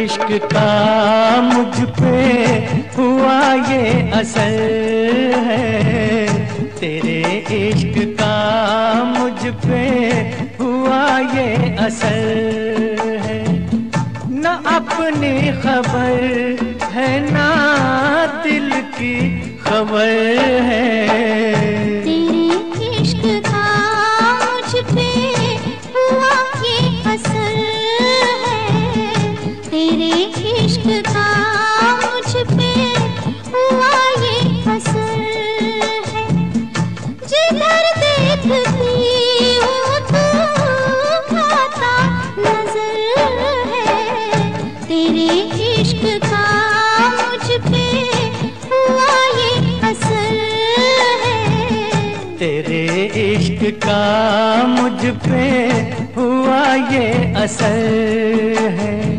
इश्क का मुझ पे हुआ ये असर है। तेरे इश्क का मुझ पे हुआ ये असर है। न अपनी खबर है ना दिल की खबर है। का मुझ पे हुआ ये असर है।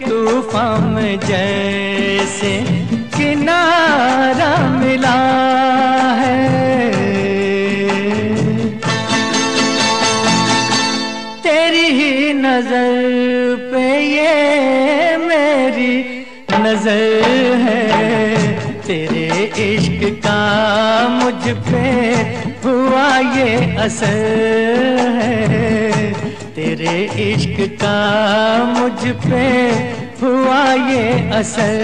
तूफ़ान जैसे किनारा मिला है। तेरी ही नज़र पे ये मेरी नज़र है। तेरे इश्क का मुझ पे हुआ ये असर है। तेरे इश्क का मुझ पे हुआ ये असर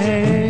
है।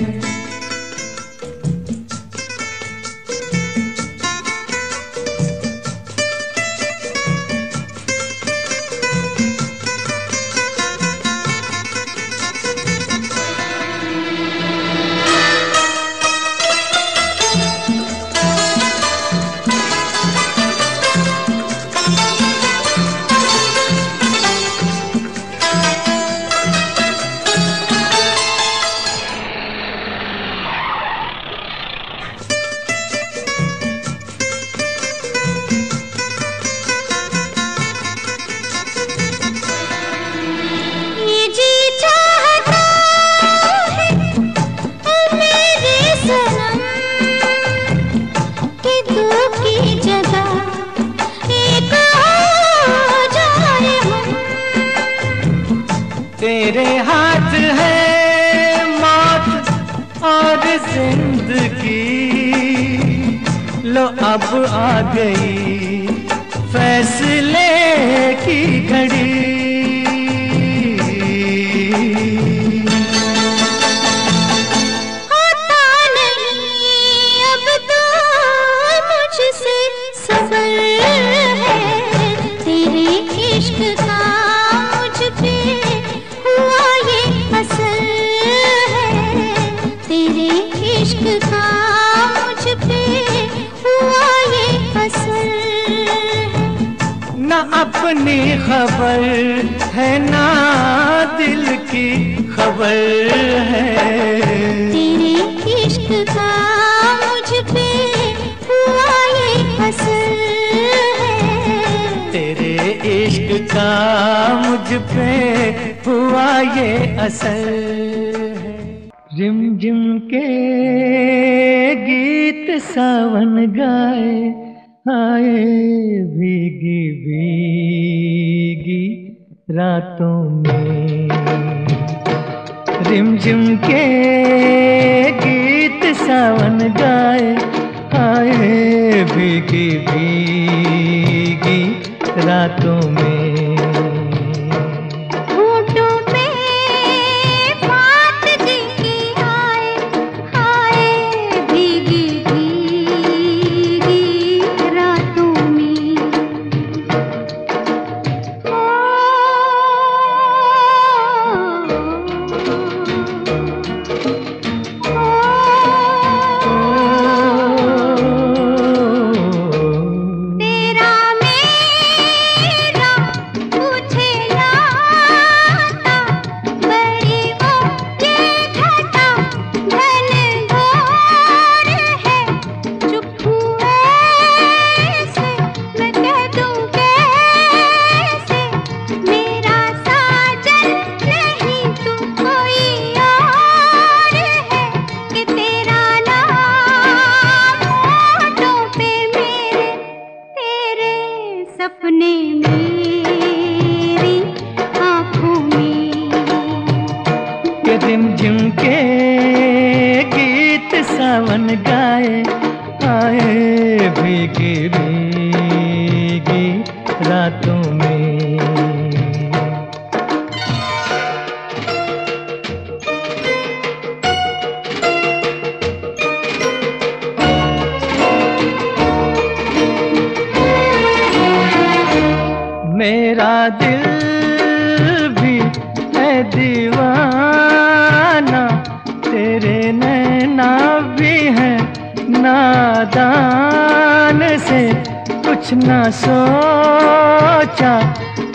अपनी खबर है ना दिल की खबर है। तेरे इश्क का मुझ पे हुआ ये असर है। तेरे इश्क का मुझ पे हुआ ये असर जिम जिम के गीत सावन गाए, आए भीगी भीगी रातों में। रिमझिम के गीत सावन गाए, आए भीगी भीगी रातों में।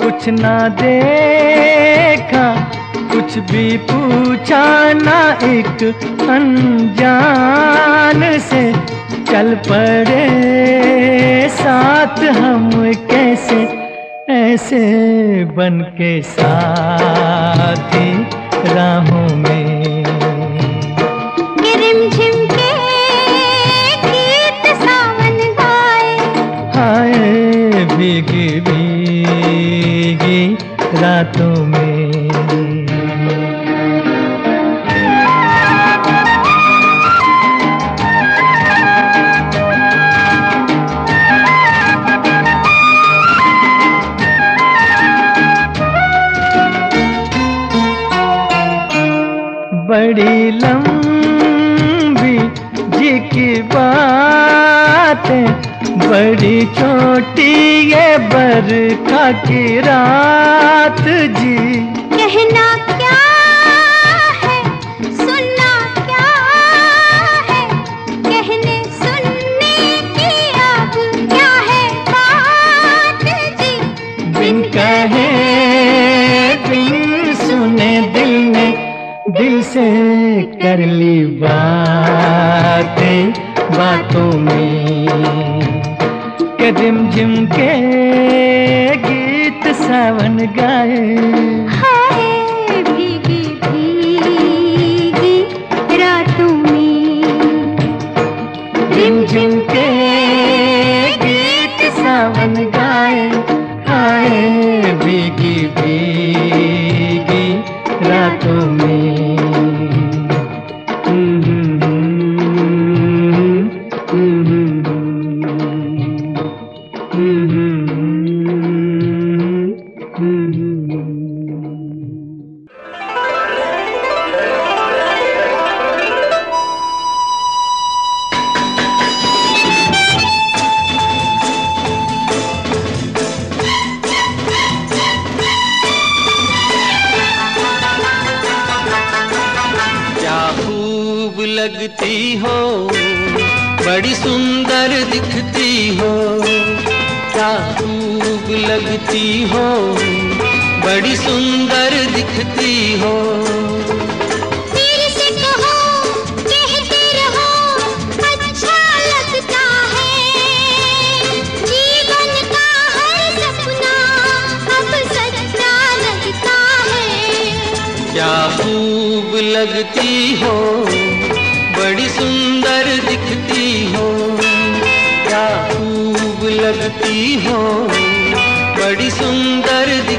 कुछ ना देखा कुछ भी पूछा ना एक अनजान से। चल पड़े साथ हम कैसे ऐसे बन के साथी राहों में। रिमझिम के गीत सावन गाए। हाय भीगी भीगी रातों में। छोटी ये बरखा की रात जी। कहना क्या है? सुनना क्या है? कहने सुनने की अब क्या है बात जी? बिन कहे बिन सुने दिल ने दिल से कर ली बातें बातों में। के झिम के गीत सावन गाए। हाय भीगी भीगी रातों में। झिम झिम के लगती हो बड़ी सुंदर दिखती हो क्या खूब लगती हो बड़ी सुंदर दिखती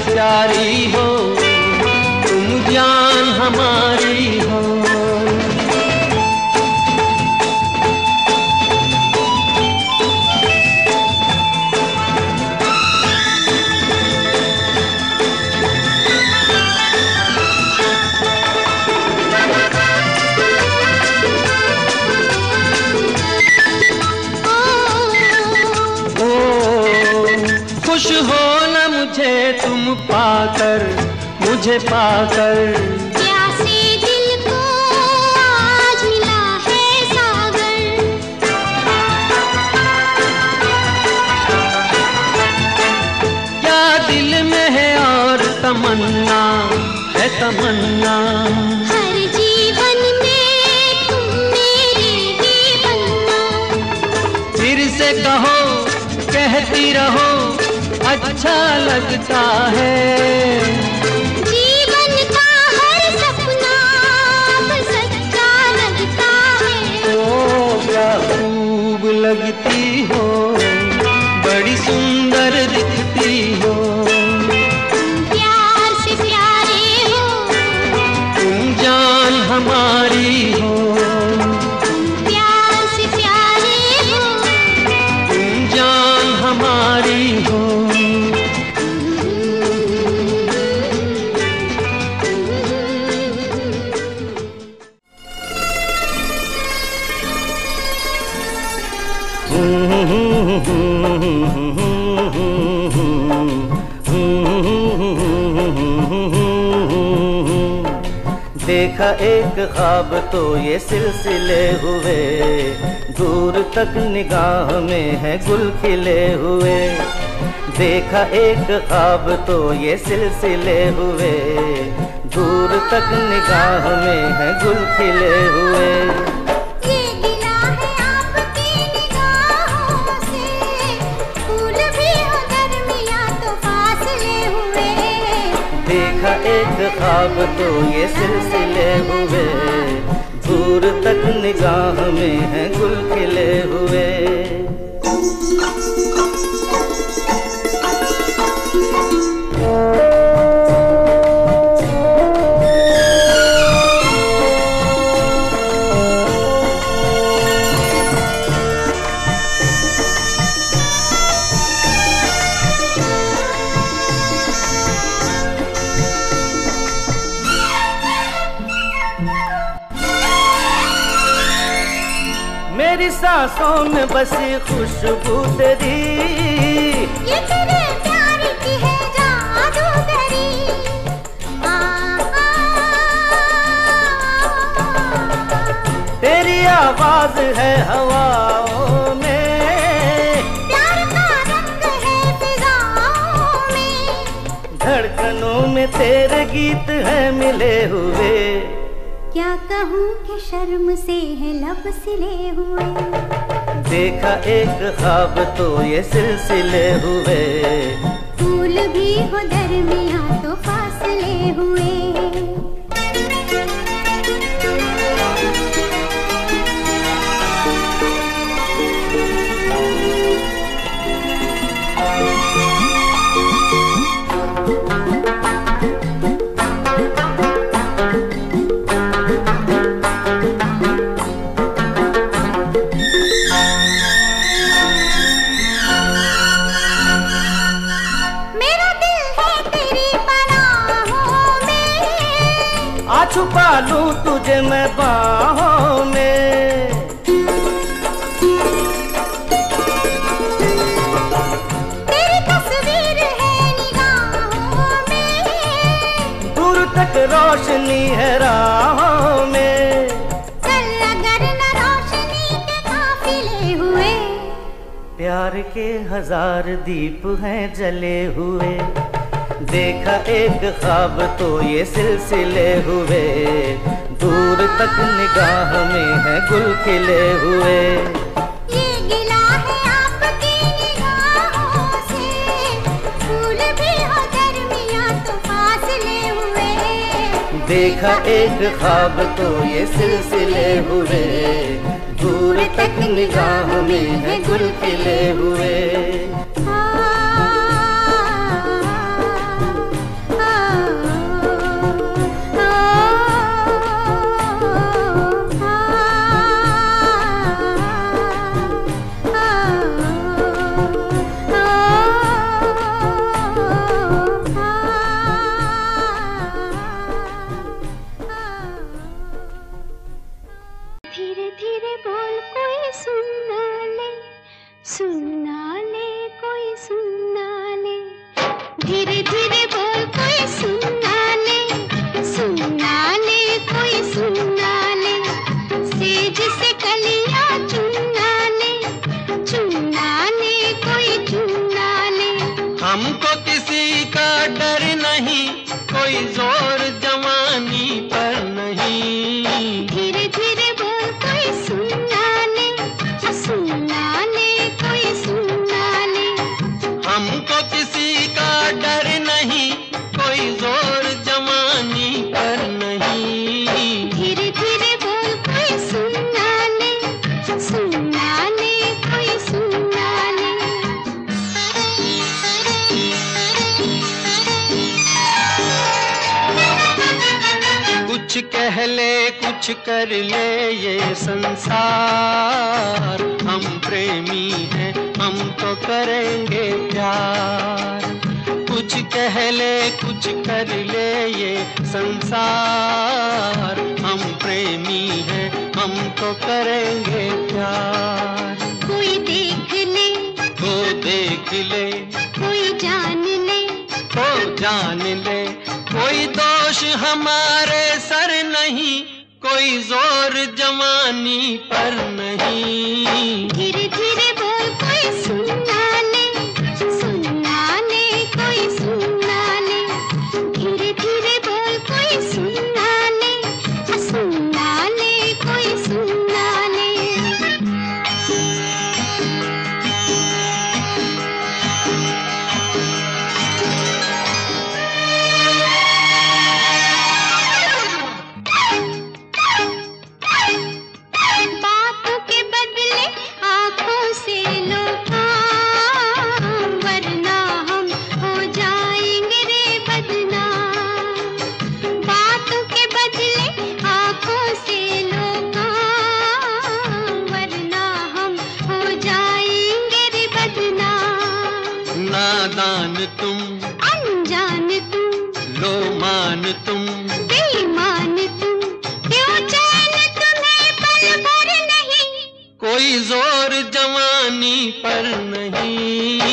प्यार हो। मुझे पाकर प्यासे दिल को आज मिला है सागर। क्या दिल में है और तमन्ना? है तमन्ना। हर जीवन में तुम मेरे ही बनना। फिर से कहो कहती रहो अच्छा लगता है। ये सिलसिले हुए। दूर तक निगाह में है गुल खिले हुए। देखा एक ख्वाब तो ये सिलसिले हुए। दूर तक निगाह में है गुल खिले हुए। ये गिला आपकी निगाहों से। फूल भी दरमिया तो फासले हुए। देखा एक ख्वाब तो ये सिलसिले हुए। दूर तक निगाह में है गुल खिले हुए। सांसों में बसी खुशबू तेरी। ये तेरे प्यार की है जादूगरी आ, तेरी आवाज़ है हवाओं में। प्यार का रंग है फिजाओं में। धड़कनों में तेरे गीत है मिले हुए। क्या कहूँ कि शर्म से है लब सिले हुए। देखा एक ख्वाब तो ये सिलसिले हुए। फूल भी हो दरमिया तो फासले हुए। हज़ार दीप हैं जले हुए। देखा एक ख्वाब तो ये सिलसिले हुए। दूर तक निगाह में है गुल खिले हुए। ये गिला आपकी निगाहों से। फूल भी दरमिया तो हुए। देखा एक ख्वाब तो ये सिलसिले हुए। दूर तक निगाह में है गुल खिले हुए। आ, कह ले कुछ कर ले ये संसार। हम प्रेमी हैं हम तो करेंगे प्यार। कुछ कह ले कुछ कर ले ये संसार। हम प्रेमी हैं हम तो करेंगे प्यार। कोई देख ले। तो देख ले। कोई जान ले। तो जान ले। कोई दोष हमारे नहीं कोई ज़ोर जवानी पर नहीं। नादान तुम। अनजान तुम। लो मान तुम। बेईमान तुम। क्यों चैन तुम्हें पल भर नहीं। कोई ज़ोर जवानी पर नहीं।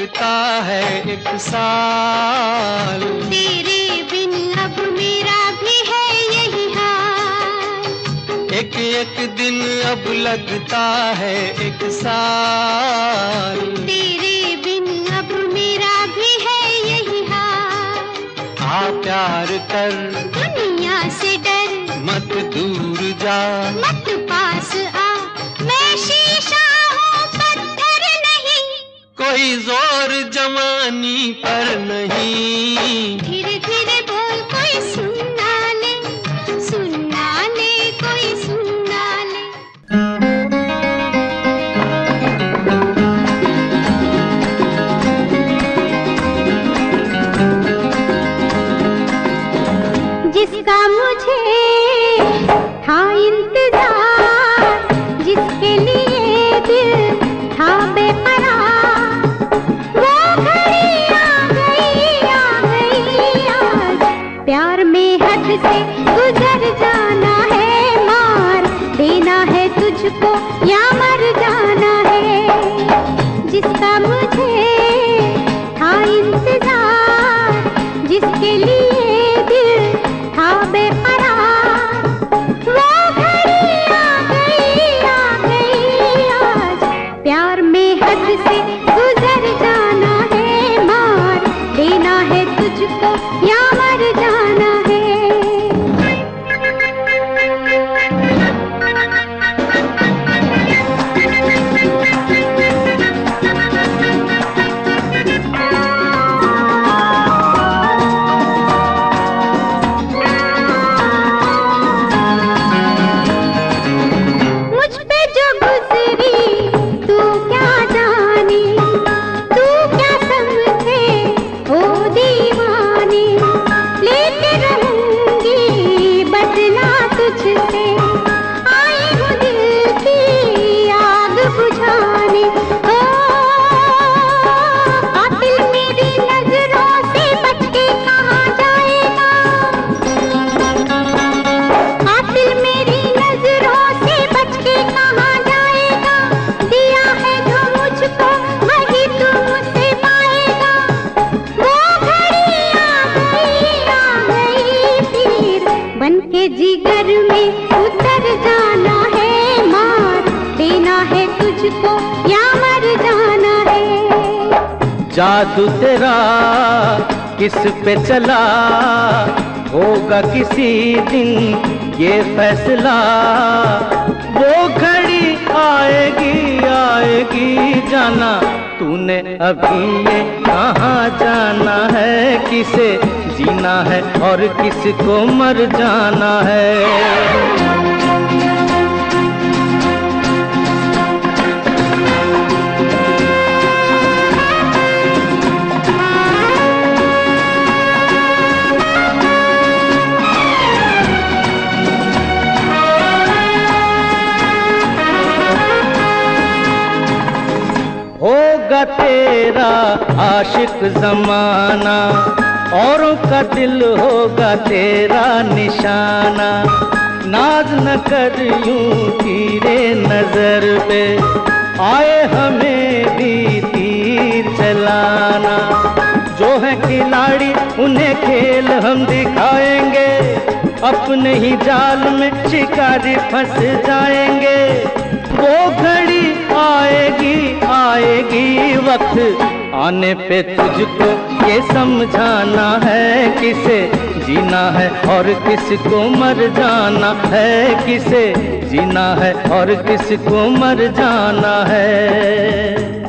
लगता है एक साल। तेरे बिन अब मेरा भी है यही हाल। एक एक दिन अब लगता है एक साल। तेरे बिन अब मेरा भी है यही हाल। आ प्यार कर दुनिया से डर मत दूर जा। मत पास आ। कोई ज़ोर जवानी पर नहीं। धीरे धीरे बोल कोई पे चला होगा किसी दिन ये फैसला। वो घड़ी आएगी आएगी जाना। तूने अभी ये कहाँ जाना है, किसे जीना है और किसको मर जाना है? होगा तेरा आशिक जमाना, औरों का दिल होगा तेरा निशाना। नाज न कर यूँ तीरे नज़र पे, आए हमें भी तीर चलाना। जो है खिलाड़ी, उन्हें खेल हम दिखाएँगे। अपने ही जाल में शिकारी फंस जाएँगे। वो घड़ी आएगी आएगी वक्त। आने पे तुझको ये समझाना है किसे? जीना है और किसको मर जाना है किसे? जीना है और किसको मर जाना है।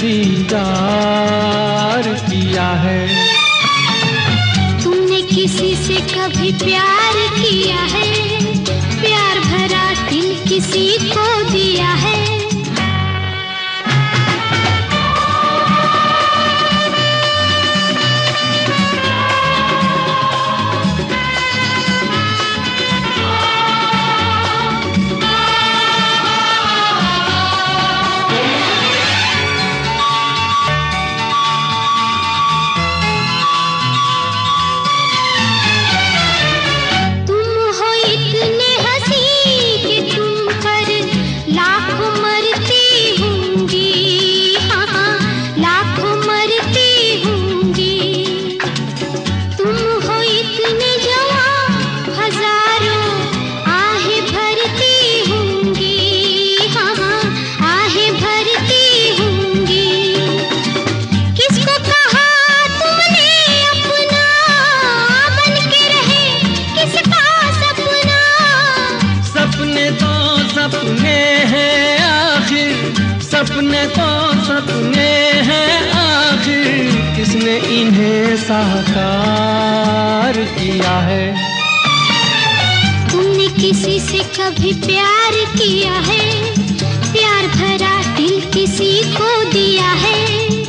दीदार किया है। तुमने किसी से कभी प्यार किया है? प्यार भरा दिल किसी को दिया है? मुझे साकार किया है। तुमने किसी से कभी प्यार किया है? प्यार भरा दिल किसी को दिया है?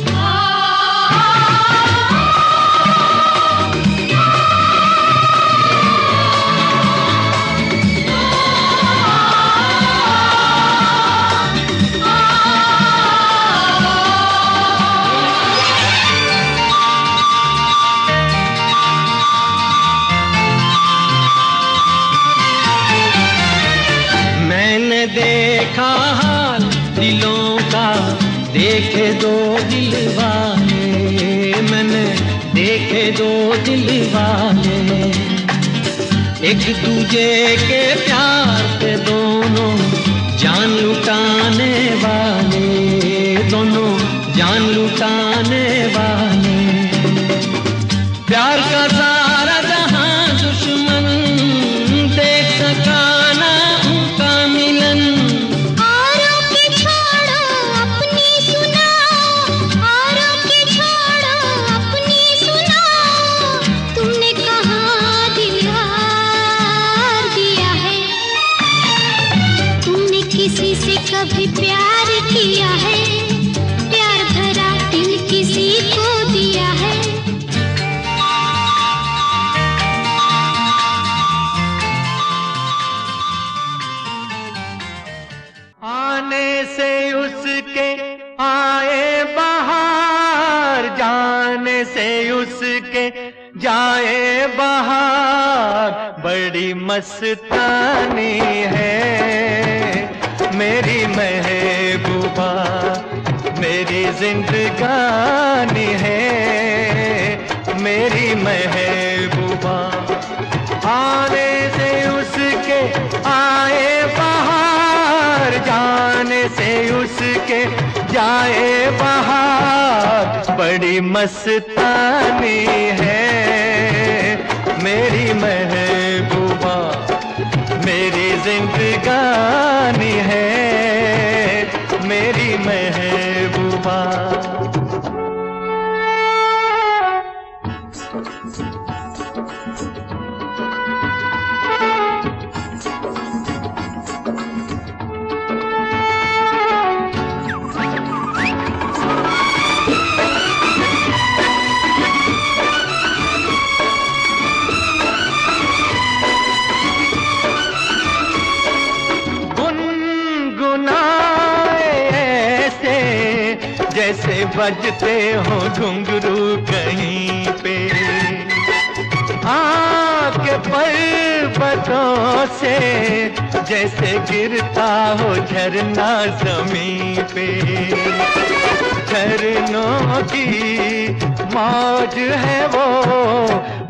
एक दूजे के प्यार पे दोनों जान लुटाने वाले, दोनों जान लुटाने वाले। प्यार का कभी प्यार किया है, प्यार भरा दिल किसी को दिया है। आने से उसके आए बाहर, जाने से उसके जाए बाहर, बड़ी मस्तानी है। जिंदगानी है, मेरी महबूबा। आने से उसके आए बाहर, जाने से उसके जाए बाहर, बड़ी मस्तानी है, मेरी महबूबा। मेरी जिंदगानी है, मेरी महबूबा। बजते हो घुंघरू कहीं पे। आके पर्वतों से जैसे गिरता हो झरना ज़मीन पे। झरनों की मौज है वो,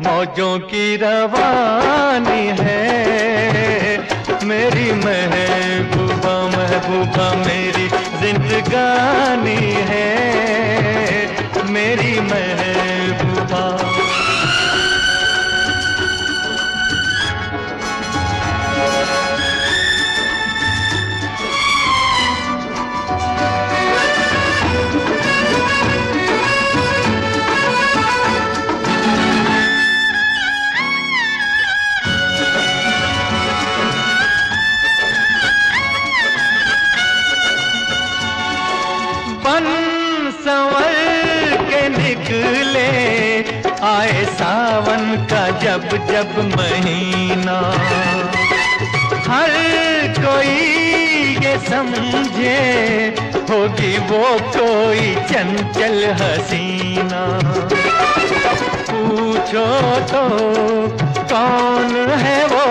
मौजों की रवानी है। मेरी महबूबा महबूबा मेरी जिंदगानी है मेरी महबूबा आए सावन का जब जब महीना। हर कोई ये समझे होगी वो कोई चंचल हसीना। पूछो तो कौन है वो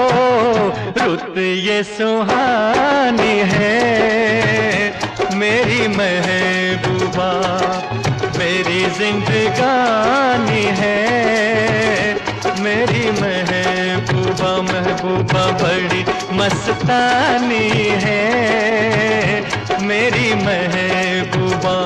रुत ये सुहानी है? मेरी महबूबा मेरी जिंदगानी है। मेरी महबूबा महबूबा बड़ी मस्तानी है। मेरी महबूबा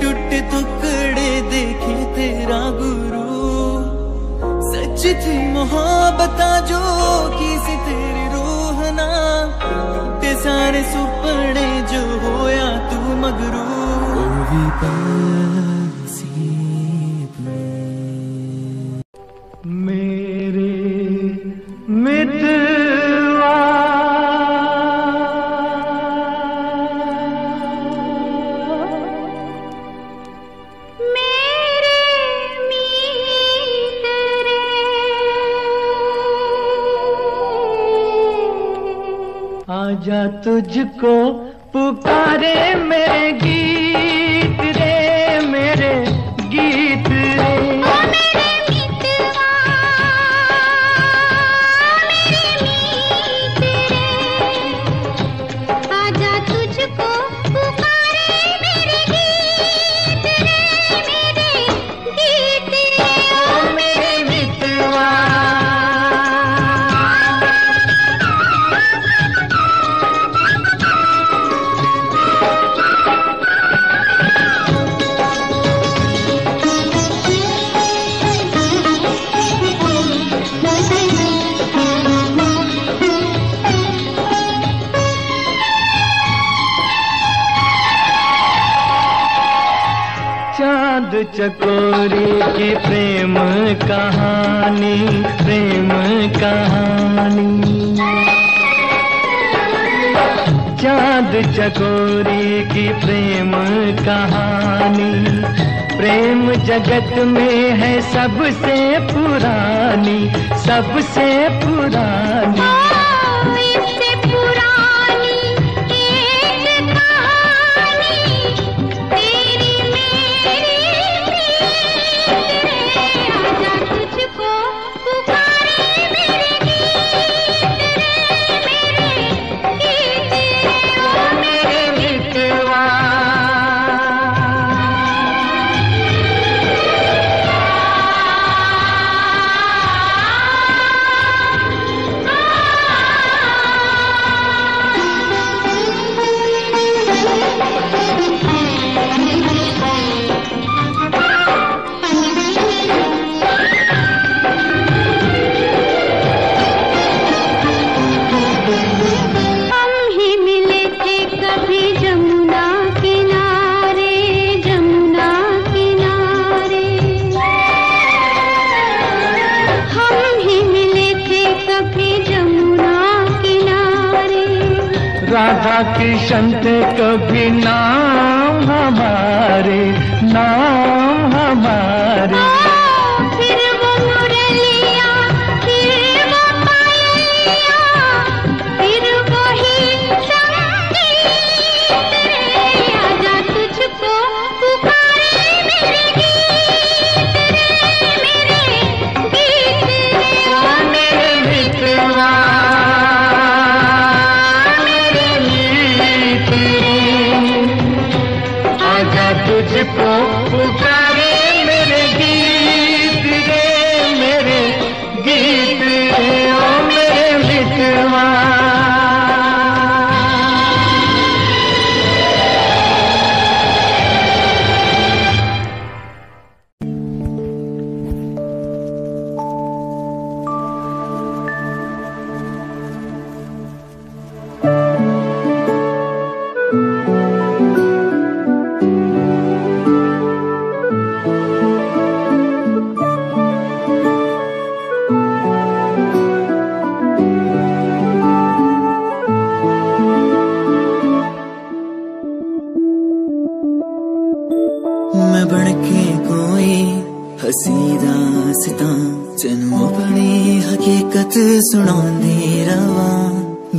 टुटे टुकड़े देखे तेरा गुरु। सच थी मोहब्बत जो किसी तेरे तेरी रूह ना। टूटे सारे सुपड़े जो होया तू मगरू। ओ तुझको पुकारे मेरे गीत चकोरी की प्रेम कहानी प्रेम कहानी। चाँद चकोरी की प्रेम कहानी, प्रेम जगत में है सबसे पुरानी सबसे पुरानी। पाकिशन थे कभी नाम हमारे नाम हमारे।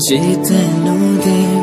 谁在陆地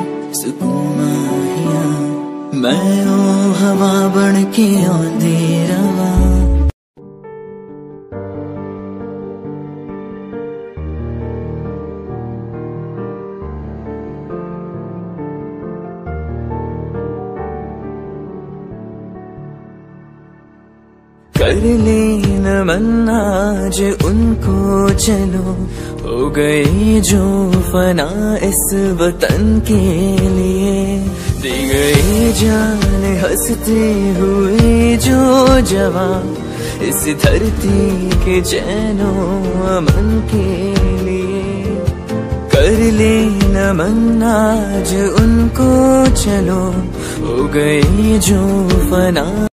वतन के लिए दे जान हँसते हुए जो जवान इस धरती के चैनो अमन के लिए। कर ले नमन आज उनको चलो, हो गए जो फना।